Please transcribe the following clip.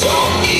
show me.